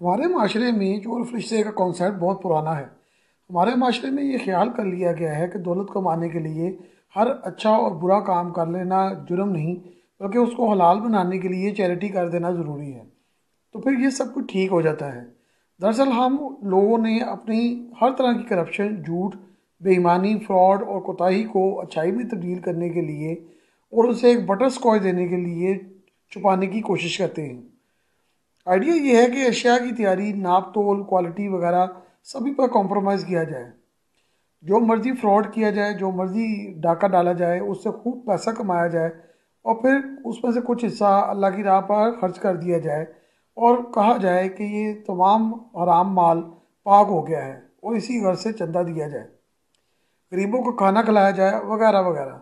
हमारे माशरे में चोर फरिश्ते का कॉन्सेप्ट बहुत पुराना है। हमारे माशरे में ये ख्याल कर लिया गया है कि दौलत कमाने के लिए हर अच्छा और बुरा काम कर लेना जुर्म नहीं, बल्कि उसको हलाल बनाने के लिए चैरिटी कर देना ज़रूरी है। तो फिर ये सब कुछ ठीक हो जाता है। दरअसल हम लोगों ने अपनी हर तरह की करप्शन झूठ, बेईमानी फ्रॉड और कोताही को अच्छाई में तब्दील करने के लिए और उसे एक बटर स्कॉच देने के लिए छुपाने की कोशिश करते हैं। आइडिया ये है कि अशिया की तैयारी, नाप तोल, क्वालिटी वगैरह सभी पर कॉम्प्रोमाइज़ किया जाए। जो मर्ज़ी फ्रॉड किया जाए, जो मर्ज़ी डाका डाला जाए, उससे खूब पैसा कमाया जाए और फिर उसमें से कुछ हिस्सा अल्लाह की राह पर खर्च कर दिया जाए और कहा जाए कि ये तमाम हराम माल पाक हो गया है और इसी घर से चंदा दिया जाए। गरीबों को खाना खिलाया जाए, वगैरह वगैरह।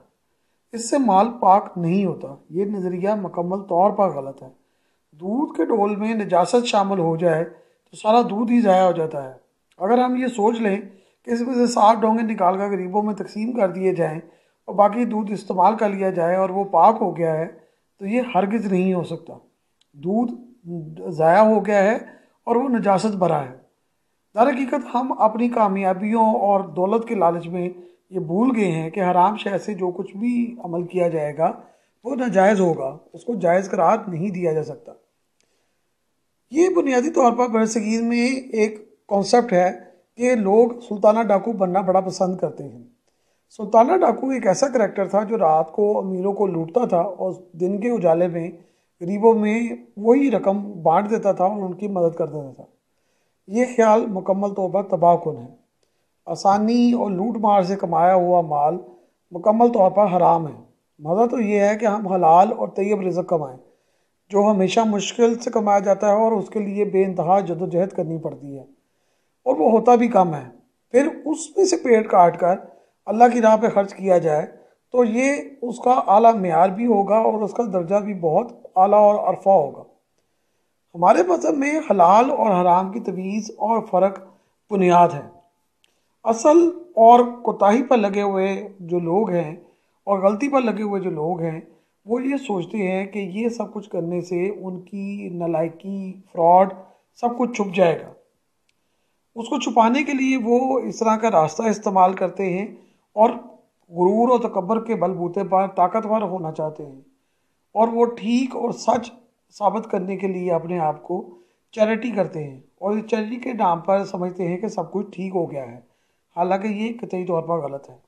इससे माल पाक नहीं होता। ये नज़रिया मकम्मल तौर पर गलत है। दूध के डोल में नजासत शामिल हो जाए तो सारा दूध ही ज़ाया हो जाता है। अगर हम ये सोच लें कि इसमें से साफ़ डोंगे निकाल कर गरीबों में तकसीम कर दिए जाएँ और बाकी दूध इस्तेमाल कर लिया जाए और वो पाक हो गया है तो ये हरगिज़ नहीं हो सकता। दूध ज़ाया हो गया है और वो नजासत भरा है। दर हकीकत हम अपनी कामयाबियों और दौलत के लालच में ये भूल गए हैं कि हराम शह से जो कुछ भी अमल किया जाएगा वो नाजायज़ होगा, उसको जायज़ करार नहीं दिया जा सकता। ये बुनियादी तौर पर बरसगीर में एक कॉन्सेप्ट है कि लोग सुल्ताना डाकू बनना बड़ा पसंद करते हैं। सुल्ताना डाकू एक ऐसा करेक्टर था जो रात को अमीरों को लूटता था और दिन के उजाले में, गरीबों में वही रकम बांट देता था और उनकी मदद कर देता था। ये ख्याल मुकम्मल तौर पर तबाह कन है। आसानी और लूट मार से कमाया हुआ माल मुकम्मल तौर पर हराम है। मज़ा तो ये है कि हम हलाल और तैयब रिजक कमाएँ, जो हमेशा मुश्किल से कमाया जाता है और उसके लिए बेानतहा जदोजहद करनी पड़ती है। और वो होता भी कम है। फिर उसमें से पेट काट कर अल्लाह की राह पे खर्च किया जाए तो ये उसका आला मैार भी होगा और उसका दर्जा भी बहुत आला और अरफा होगा। हमारे मज़हब में हलाल और हराम की तवीज़ और फ़र्क बुनियाद है। असल और कोताही पर लगे हुए जो लोग हैं और गलती पर लगे हुए जो लोग हैं, वो ये सोचते हैं कि ये सब कुछ करने से उनकी नलायकी, फ्रॉड सब कुछ छुप जाएगा। उसको छुपाने के लिए वो इस तरह का रास्ता इस्तेमाल करते हैं और गुरूर और तकबर के बलबूते पर ताकतवर होना चाहते हैं और वो ठीक और सच साबित करने के लिए अपने आप को चैरिटी करते हैं और इस चैरिटी के नाम पर समझते हैं कि सब कुछ ठीक हो गया है। हालाँकि ये कतई तौर पर गलत है।